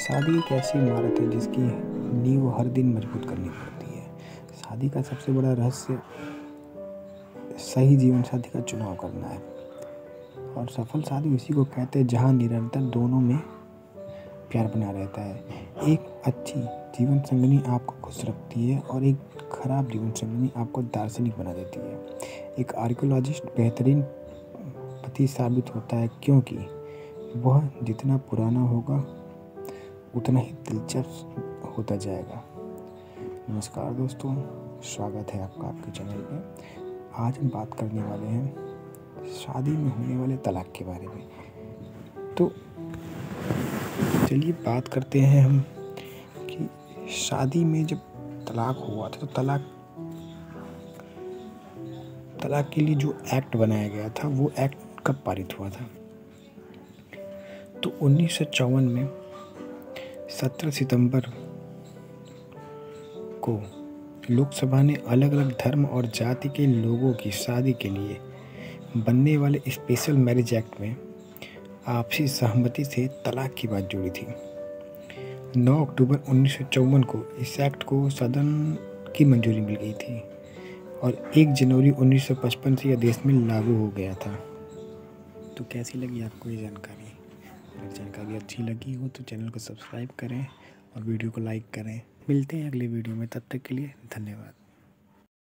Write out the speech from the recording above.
शादी एक ऐसी इमारत है जिसकी नींव हर दिन मज़बूत करनी पड़ती है। शादी का सबसे बड़ा रहस्य, सही जीवन साथी का चुनाव करना है। और सफल शादी उसी को कहते हैं जहाँ निरंतर दोनों में प्यार बना रहता है। एक अच्छी जीवन संगनी आपको खुश रखती है और एक खराब जीवन संगनी आपको दार्शनिक बना देती है। एक आर्कोलॉजिस्ट बेहतरीन पति साबित होता है क्योंकि वह जितना पुराना होगा उतना ही दिलचस्प होता जाएगा। नमस्कार दोस्तों, स्वागत है आपका आपके चैनल पे। आज हम बात करने वाले हैं शादी में होने वाले तलाक के बारे में। तो चलिए बात करते हैं हम कि शादी में जब तलाक हुआ था तो तलाक तलाक के लिए जो एक्ट बनाया गया था, वो एक्ट कब पारित हुआ था? तो उन्नीस सौ चौवन में 17 सितंबर को लोकसभा ने अलग अलग धर्म और जाति के लोगों की शादी के लिए बनने वाले स्पेशल मैरिज एक्ट में आपसी सहमति से तलाक की बात जुड़ी थी। 9 अक्टूबर उन्नीस सौ चौवन को इस एक्ट को सदन की मंजूरी मिल गई थी और 1 जनवरी 1955 से यह देश में लागू हो गया था। तो कैसी लगी आपको ये जानकारी? अगर जानकारी अच्छी लगी हो तो चैनल को सब्सक्राइब करें और वीडियो को लाइक करें। मिलते हैं अगले वीडियो में, तब तक के लिए धन्यवाद।